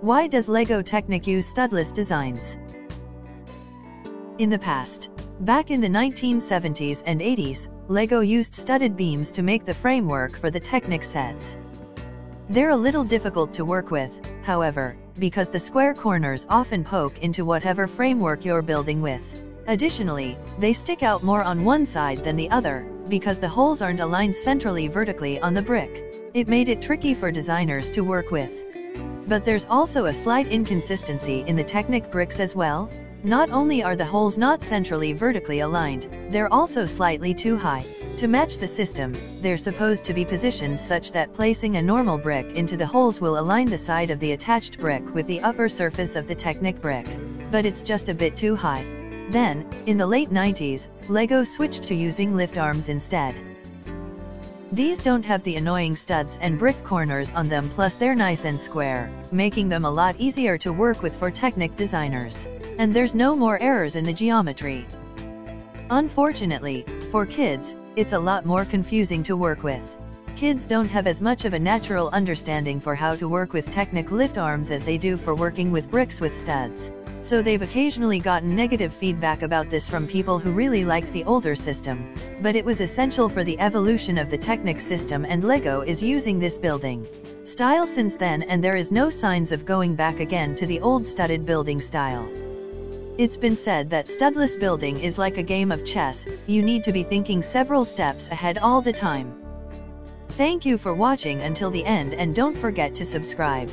Why does LEGO Technic use studless designs? In the past, back in the 1970s and 80s, LEGO used studded beams to make the framework for the Technic sets. They're a little difficult to work with, however, because the square corners often poke into whatever framework you're building with. Additionally, they stick out more on one side than the other, because the holes aren't aligned centrally vertically on the brick. It made it tricky for designers to work with. But there's also a slight inconsistency in the Technic bricks as well. Not only are the holes not centrally vertically aligned, they're also slightly too high. To match the system, they're supposed to be positioned such that placing a normal brick into the holes will align the side of the attached brick with the upper surface of the Technic brick. But it's just a bit too high. Then, in the late 90s, LEGO switched to using lift arms instead. These don't have the annoying studs and brick corners on them plus they're nice and square, making them a lot easier to work with for Technic designers. And there's no more errors in the geometry. Unfortunately, for kids, it's a lot more confusing to work with. Kids don't have as much of a natural understanding for how to work with Technic lift arms as they do for working with bricks with studs so they've occasionally gotten negative feedback about this from people who really liked the older system. But it was essential for the evolution of the Technic system and LEGO is using this building style since then and there is no signs of going back again to the old studded building style. It's been said that studless building is like a game of chess, you need to be thinking several steps ahead all the time. Thank you for watching until the end and don't forget to subscribe.